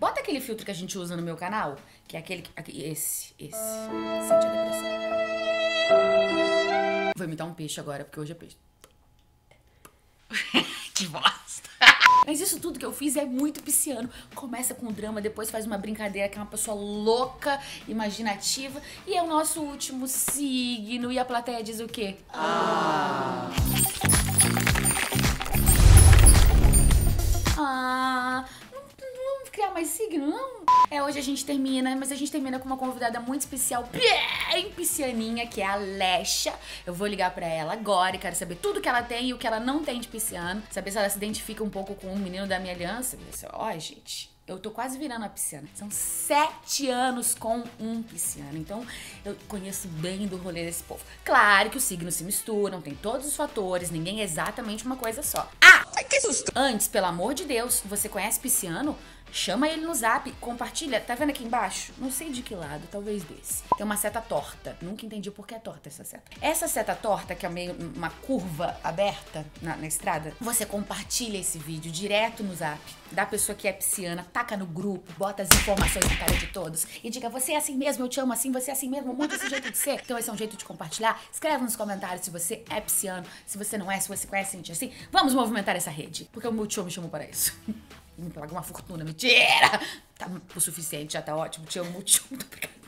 Bota aquele filtro que a gente usa no meu canal, que é aquele. aquele esse, esse. Sente a depressão. Vou imitar um peixe agora, porque hoje é peixe. que bosta. Mas isso tudo que eu fiz é muito pisciano. Começa com drama, depois faz uma brincadeira que é uma pessoa louca, imaginativa. E é o nosso último signo. E a plateia diz o quê? Ah. Mais signo, não? É, hoje a gente termina, mas a gente termina com uma convidada muito especial, bem piscianinha, que é a Lesha. Eu vou ligar pra ela agora e quero saber tudo que ela tem e o que ela não tem de pisciano. Saber se ela se identifica um pouco com o menino da minha aliança. Ó, gente, eu tô quase virando a pisciana. São sete anos com um pisciano. Então, eu conheço bem do rolê desse povo. Claro que os signos se misturam, tem todos os fatores, ninguém é exatamente uma coisa só. Ah! que susto! Antes, pelo amor de Deus, você conhece pisciano? Chama ele no zap, compartilha. Tá vendo aqui embaixo? Não sei de que lado, talvez desse. Tem uma seta torta. Nunca entendi por que é torta essa seta. Essa seta torta, que é meio uma curva aberta na, na estrada, você compartilha esse vídeo direto no zap da pessoa que é pisciana, taca no grupo, bota as informações na cara de todos e diga: você é assim mesmo, eu te amo assim, você é assim mesmo, muito esse jeito de ser. Então esse é um jeito de compartilhar. Escreve nos comentários se você é pisciano, se você não é, se você conhece gente assim. Vamos movimentar essa rede, porque o Multishow me chamou para isso. me paga uma fortuna. Mentira! Tá o suficiente, já tá ótimo. Te amo muito, muito obrigada.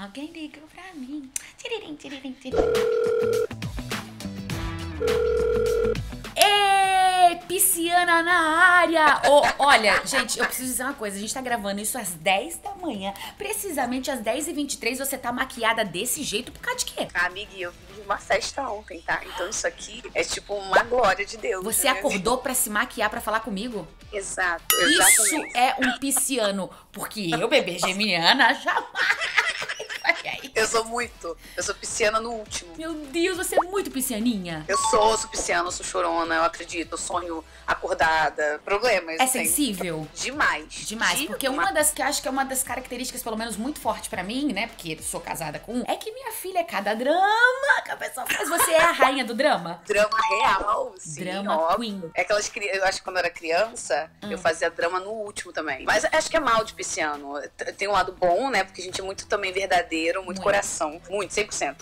Alguém ligou pra mim. Tiririm, tiririm, tiririm. Pisciana na área! Oh, olha, gente, eu preciso dizer uma coisa. A gente tá gravando isso às 10 da manhã. Precisamente às 10h23 você tá maquiada desse jeito por causa de quê? Amiga, eu uma festa ontem, tá? Então isso aqui é tipo uma glória de Deus. Você né? acordou para se maquiar para falar comigo? Exato. Exatamente. Isso é um pisciano, porque eu, bebê geminiana, jamais. Eu sou muito. Eu sou pisciana no último. Meu Deus, você é muito piscianinha. Eu sou, sou pisciana, eu sou chorona, eu acredito, eu sonho acordada. Problemas. É sensível? Demais. Demais. Porque uma das que acho que é uma das características, pelo menos, muito forte para mim, né? Porque sou casada com um, é que minha filha é cada drama que a pessoa faz. Você é a rainha do drama? Drama real, sim. Drama óbvio. queen. É aquelas Eu acho que quando eu era criança, hum. eu fazia drama no último também. Mas acho que é mal de pisciano. Tem um lado bom, né? Porque a gente é muito também verdadeiro, muito, muito. coração. Muito, 100%.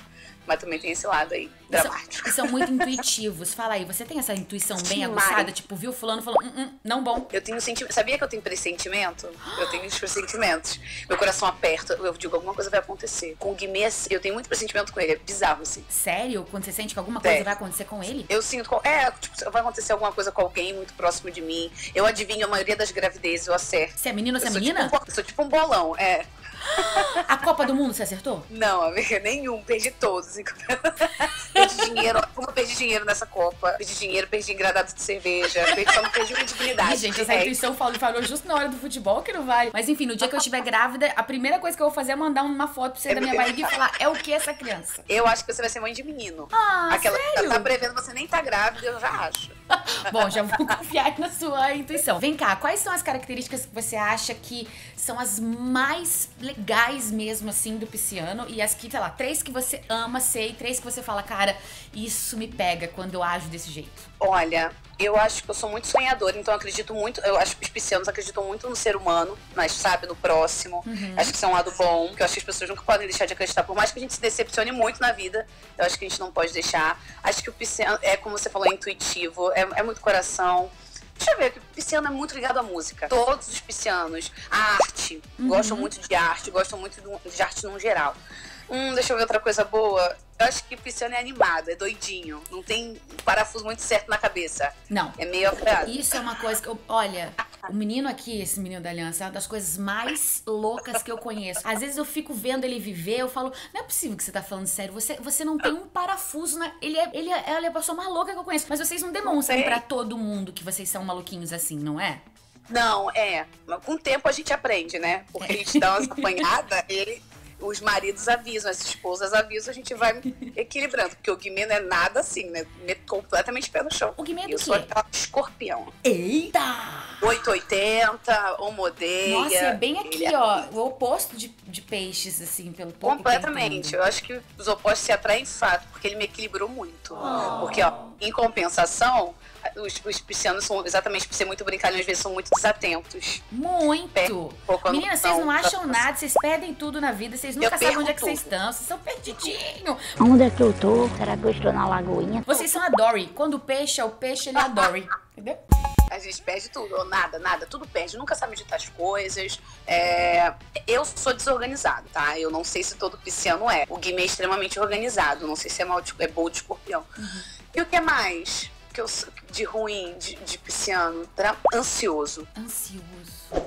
Mas também tem esse lado aí, dramático. E são, muito intuitivos. Fala aí, você tem essa intuição bem aguçada? Tipo, viu fulano falou, hum, hum, não bom. Eu tenho sentimento. Sabia que eu tenho pressentimento? Eu tenho os pressentimentos. Meu coração aperta, eu digo, alguma coisa vai acontecer. Com o Guimê, eu tenho muito pressentimento com ele. É bizarro, assim. Sério? Quando você sente que alguma coisa é. vai acontecer com ele? Eu sinto. É, tipo, vai acontecer alguma coisa com alguém muito próximo de mim. Eu adivinho a maioria das gravidezes, eu acerto. Você é menino ou você é menina? Tipo um, eu sou tipo um bolão, é. A Copa do Mundo você acertou? Não, amiga, nenhum. Perdi todos. です、こ。Perdi dinheiro. Como eu perdi dinheiro nessa Copa? Perdi dinheiro, perdi engradado de cerveja. Perdi, só não perdi dignidade. gente, essa intuição falou, falou justo na hora do futebol que não vai. Mas enfim, no dia que eu estiver grávida, a primeira coisa que eu vou fazer é mandar uma foto pra você é da minha barriga e falar: é o que essa criança? Eu acho que você vai ser mãe de menino. Ah, Aquela sério? que tá prevendo você nem tá grávida, eu já acho. Bom, já vou confiar na sua intuição. Vem cá, quais são as características que você acha que são as mais legais mesmo, assim, do pisciano? E as que, sei lá, três que você ama, sei, três que você fala, cara, isso me pega quando eu ajo desse jeito. Olha, eu acho que eu sou muito sonhadora, então eu acredito muito. Eu acho que os piscianos acreditam muito no ser humano, mas sabe, no próximo. Uhum. Acho que isso é um lado bom, que eu acho que as pessoas nunca podem deixar de acreditar. Por mais que a gente se decepcione muito na vida, eu acho que a gente não pode deixar. Acho que o pisciano é, como você falou, é intuitivo, é, é muito coração. Deixa eu ver, que o pisciano é muito ligado à música. Todos os piscianos, a arte, uhum. gostam muito de arte, gostam muito de arte no geral. Hum, deixa eu ver outra coisa boa. Eu acho que o pisciano é animado, é doidinho. Não tem um parafuso muito certo na cabeça. Não. É meio afiado. Isso é uma coisa que eu. Olha, o menino aqui, esse menino da aliança, é uma das coisas mais loucas que eu conheço. Às vezes eu fico vendo ele viver, eu falo, não é possível que você tá falando sério. Você, você não tem um parafuso na. Ele é, ele é, ele é a pessoa mais louca que eu conheço. Mas vocês não demonstram para todo mundo que vocês são maluquinhos assim, não é? Não, é. Com o tempo a gente aprende, né? Porque a gente dá umas apanhadas, ele os maridos avisam, as esposas avisam, a gente vai equilibrando. Porque o Guimê não é nada assim, né? Completamente pé no chão. O Guimê é do Eu quê? sou aquela escorpião. Eita! 880, homodeia. Nossa, é bem aqui, é... ó. O oposto de, de peixes, assim, pelo pouco Completamente. Eu acho que os opostos se atraem fato, porque ele me equilibrou muito. Oh. Porque, ó, em compensação, os, os piscianos são exatamente por ser muito brincalhões, às vezes são muito desatentos. Muito! Pouco Meninas, vocês não acham nada, vocês perdem tudo na vida, vocês nunca Eu sabem onde é que vocês estão, vocês são perdidinhos. Onde é que eu tô? Será que eu estou na lagoinha? Vocês são a Dory. Quando o peixe é o peixe, ele é a Dory. Entendeu? A gente perde tudo, ou nada, nada, tudo perde. Nunca sabe meditar as coisas. É, Eu sou desorganizado, tá? Eu não sei se todo pisciano é. O Guimê é extremamente organizado. Não sei se é, mal de, é bom de escorpião. E o que mais que eu, sou- de ruim de, de pisciano? Dra- Ansioso. Ansioso.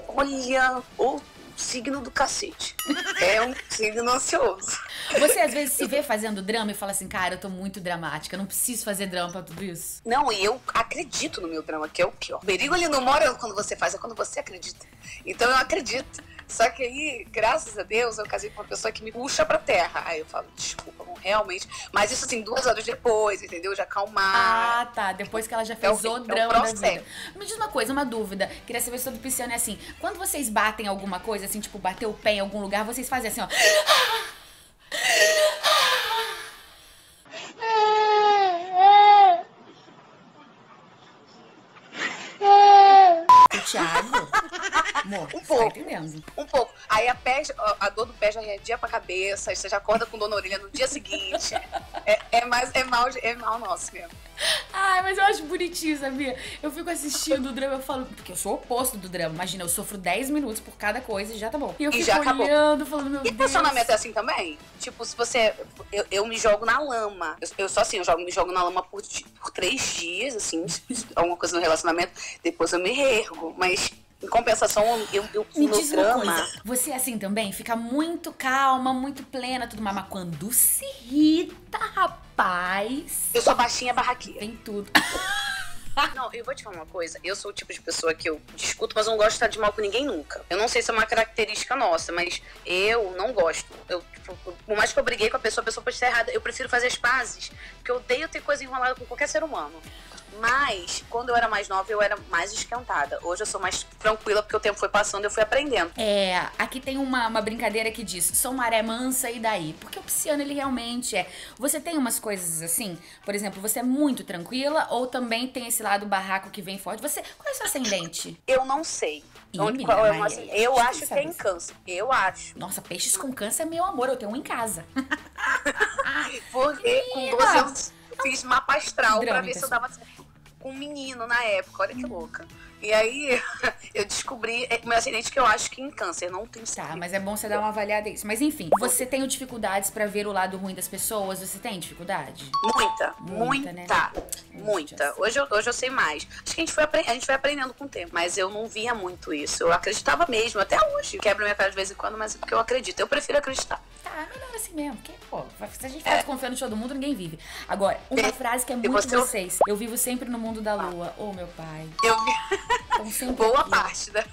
Olha, o signo do cacete. É um signo ansioso. Você às vezes se vê fazendo drama e fala assim, cara, eu tô muito dramática, eu não preciso fazer drama pra tudo isso. Não, e eu acredito no meu drama, que é o pior. O perigo ele não mora quando você faz, é quando você acredita. Então eu acredito. Só que aí, graças a Deus, eu casei com uma pessoa que me puxa pra terra. Aí eu falo, desculpa, não, realmente. Mas isso assim, duas horas depois, entendeu? Já acalmar. Ah, tá. Depois que ela já É fez o- o é o drama da vida. Me diz uma coisa, uma dúvida. Queria saber se todo pisciano é assim. Quando vocês batem alguma coisa, assim, tipo, bater o pé em algum lugar, vocês fazem assim, ó. O Thiago? Amor, Um pouco. Tá entendendo? Um pouco. Aí a, pé, a dor do pé já é dia pra cabeça, você já acorda com dor na orelha no dia seguinte. É, é mais, é mal, é mal nosso mesmo. Ai, mas eu acho bonitinho, sabia? Eu fico assistindo o drama, eu falo, porque eu sou o oposto do drama. Imagina, eu sofro 10 minutos por cada coisa e já tá bom. E eu E fico já acabou. olhando, falando, meu E Deus. relacionamento é assim também? Tipo, se você. Eu, eu me jogo na lama. Eu, eu só assim, eu jogo, me jogo na lama por, por três dias, assim, alguma coisa no relacionamento. Depois eu me reergo. Mas, em compensação, eu, eu, Me no diz uma drama. coisa, você é assim também? Fica muito calma, muito plena, tudo mais, mas quando se irrita, rapaz, Eu sou baixinha barraqueira. vem tudo. Não, eu vou te falar uma coisa. Eu sou o tipo de pessoa que eu discuto, mas eu não gosto de estar de mal com ninguém nunca. Eu não sei se é uma característica nossa, mas eu não gosto. Eu, tipo, por mais que eu briguei com a pessoa, a pessoa pode estar errada. Eu prefiro fazer as pazes, porque eu odeio ter coisa enrolada com qualquer ser humano. Mas, quando eu era mais nova, eu era mais esquentada. Hoje eu sou mais tranquila, porque o tempo foi passando e eu fui aprendendo. É, aqui tem uma, uma brincadeira que diz, sou maré mansa e daí? Porque o pisciano, ele realmente é. Você tem umas coisas assim, por exemplo, você é muito tranquila ou também tem esse lado barraco que vem forte? Você, qual é o seu ascendente? Eu não sei. Ih, Onde, qual é o mas nosso- aí a eu acho que sabe é câncer. Eu acho. Nossa, peixes com câncer, meu amor, eu tenho um em casa. Porque com Menina! 12 anos eu fiz mapa astral Drama, pra ver se eu dava certo um menino na época. Olha que louca. E aí eu descobri é, meu acidente que eu acho que em câncer, não tenho Tá, mas é bom você dar uma avaliada nisso. Mas enfim, você tem dificuldades pra ver o lado ruim das pessoas? Você tem dificuldade? Muita, Muita, muita, né? muita. Gente, Hoje eu, hoje eu sei mais. Acho que a gente, foi a gente foi aprendendo com o tempo, mas eu não via muito isso. Eu acreditava mesmo, até hoje. Quebra minha cara de vez em quando, mas é porque eu acredito. Eu prefiro acreditar. Tá, melhor assim mesmo. Porque, pô, se a gente ficar desconfiando de todo mundo, ninguém vive. Agora, uma É. frase que é muito você- vocês. Eu vivo sempre no mundo da lua. Ô, meu pai. Eu boa aqui. parte da.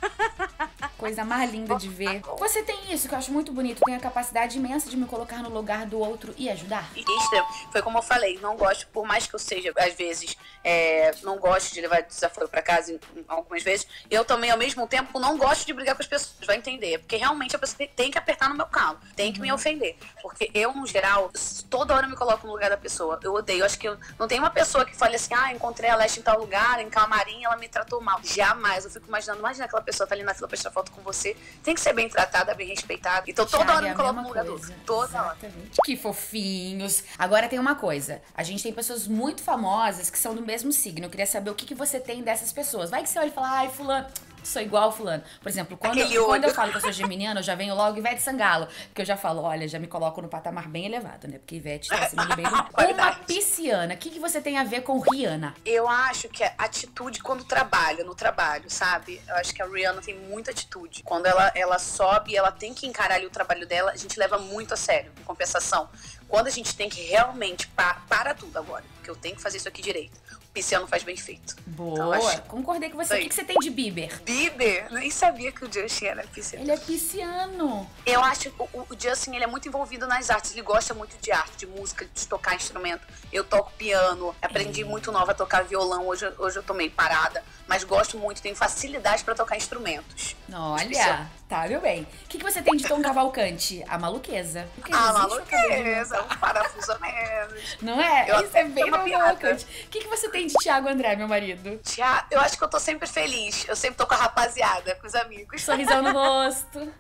Coisa mais linda de ver. Você tem isso que eu acho muito bonito. Tem a capacidade imensa de me colocar no lugar do outro e ajudar. extremo. Foi como eu falei, não gosto, por mais que eu seja, às vezes, é, não gosto de levar desaforo pra casa algumas vezes, eu também, ao mesmo tempo, não gosto de brigar com as pessoas, vai entender. Porque realmente a pessoa tem, que apertar no meu calo, tem que me ofender. Porque eu, no geral, toda hora eu me coloco no lugar da pessoa. Eu odeio. Eu acho que eu- não tem uma pessoa que fale assim, ah, encontrei a Leste em tal lugar, em camarim, ela me tratou mal. Jamais. Eu fico imaginando, imagina aquela pessoa tá ali na fila pra tirar foto com você, tem que ser bem tratada, bem respeitada. Então toda Thiago, hora é me coloco mesma no lugar do. Toda hora. Exatamente. Que fofinhos. Agora tem uma coisa. A gente tem pessoas muito famosas que são do mesmo signo. Eu queria saber o que, que você tem dessas pessoas. Vai que você olha e fala, ai, fulano. Sou igual fulano. Por exemplo, quando, eu, quando eu falo que eu sou geminiana, eu já venho logo Ivete Sangalo. Porque eu já falo, olha, já me coloco no patamar bem elevado, né? Porque Ivete tá acima do bem do mal. Uma pisciana. O que, que você tem a ver com Rihanna? Eu acho que é atitude quando trabalha, no trabalho, sabe? Eu acho que a Rihanna tem muita atitude. Quando ela, ela sobe, ela tem que encarar ali o trabalho dela, a gente leva muito a sério, em compensação. Quando a gente tem que realmente pa para tudo agora, porque eu tenho que fazer isso aqui direito. Pisciano faz bem feito. Boa. Então, acho- Concordei com você. O que você tem de Bieber? Bieber, nem sabia que o Justin era pisciano. Ele é pisciano. Eu acho que o, o Justin ele é muito envolvido nas artes. Ele gosta muito de arte, de música, de tocar instrumento. Eu toco piano, aprendi É. muito nova a tocar violão. Hoje, hoje eu tô meio parada, mas gosto muito, tenho facilidade para tocar instrumentos. Olha, tá, meu bem. O que, que você tem de Tom Cavalcante? A maluqueza. A maluqueza, um parafuso a menos. Não é? Eu Isso é bem Tom piada. Cavalcante. O que, que você tem de Thiago André, meu marido? Tia, eu acho que eu tô sempre feliz. Eu sempre tô com a rapaziada, com os amigos. Sorrisão no rosto.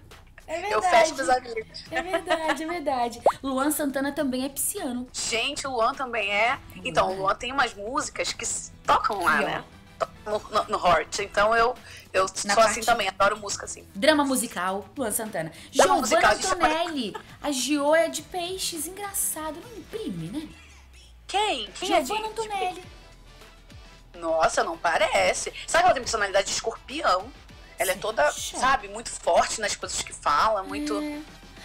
É verdade. Eu fecho com os amigos. É verdade, é verdade. Luan Santana também é pisciano. Gente, o Luan também é. Então, o Luan tem umas músicas que tocam lá, né? No, no. Então eu, eu Na sou parte- assim também, adoro música assim. Drama musical, Luan Santana. Drama Giovanna musical, a Gio é de peixes, engraçado. Não imprime, né? Quem? Quem é de- Giovanna de- Antonelli. Nossa, não parece. Sabe que ela tem personalidade de escorpião? Ela é toda, sabe, muito forte nas coisas que fala, muito. É.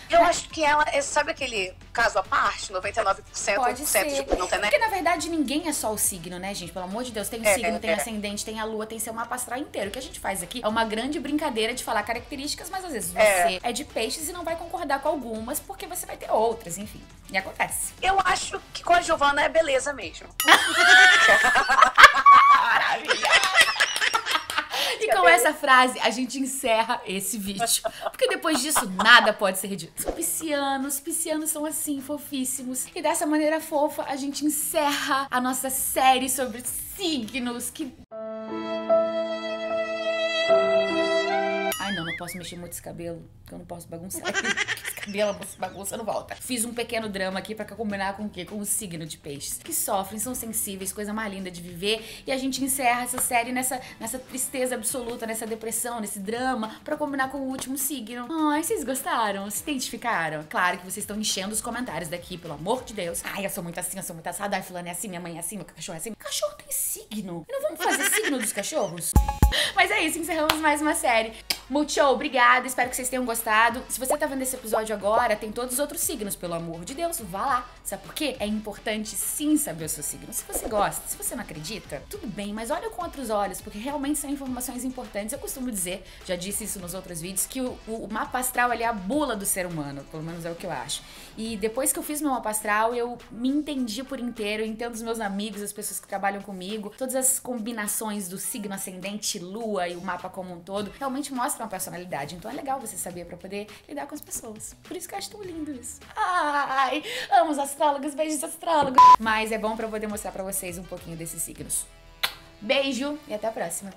Eu acho que ela é, sabe aquele caso à parte? 99% Pode ser. de não tem né? Porque, na verdade, ninguém é só o signo, né, gente? Pelo amor de Deus, tem o É, signo, tem é. ascendente, tem a lua, tem seu mapa astral inteiro. O que a gente faz aqui é uma grande brincadeira de falar características, mas às vezes você É. é, de peixes e não vai concordar com algumas, porque você vai ter outras, enfim. E acontece. Eu acho que com a Giovana é beleza mesmo. E com essa frase, a gente encerra esse vídeo. Porque depois disso, nada pode ser dito. São piscianos, piscianos são assim, fofíssimos. E dessa maneira fofa, a gente encerra a nossa série sobre signos que. Ai, não, não posso mexer muito esse cabelo, porque eu não posso bagunçar. Cabelo, bagunça não volta. Fiz um pequeno drama aqui pra combinar com o quê? Com o signo de peixes. Que sofrem, são sensíveis, coisa mais linda de viver. E a gente encerra essa série nessa, nessa tristeza absoluta, nessa depressão, nesse drama, pra combinar com o último signo. Ai, vocês gostaram? Se identificaram? Claro que vocês estão enchendo os comentários daqui, pelo amor de Deus. Ai, eu sou muito assim, eu sou muito assada. Ai, fulano é assim, minha mãe é assim, meu cachorro é assim. Cachorro tem signo. E não vamos fazer signo dos cachorros? Mas é isso, encerramos mais uma série. Muito show, obrigada, espero que vocês tenham gostado. Se você tá vendo esse episódio agora, tem todos os outros signos, pelo amor de Deus, vá lá. Sabe por quê? É importante sim saber o seu signo. Se você gosta, se você não acredita, tudo bem, mas olha com outros olhos, porque realmente são informações importantes. Eu costumo dizer, já disse isso nos outros vídeos, que o, o mapa astral é a bula do ser humano, pelo menos é o que eu acho. E depois que eu fiz meu mapa astral, eu me entendi por inteiro, entendo os meus amigos, as pessoas que trabalham comigo, todas as combinações do signo ascendente, lua e o mapa como um todo, realmente mostram a personalidade. Então é legal você saber pra poder lidar com as pessoas. Por isso que eu acho tão lindo isso. Ai, amo os astrólogos, beijos astrólogos. Mas é bom eu poder mostrar pra vocês um pouquinho desses signos. Beijo e até a próxima.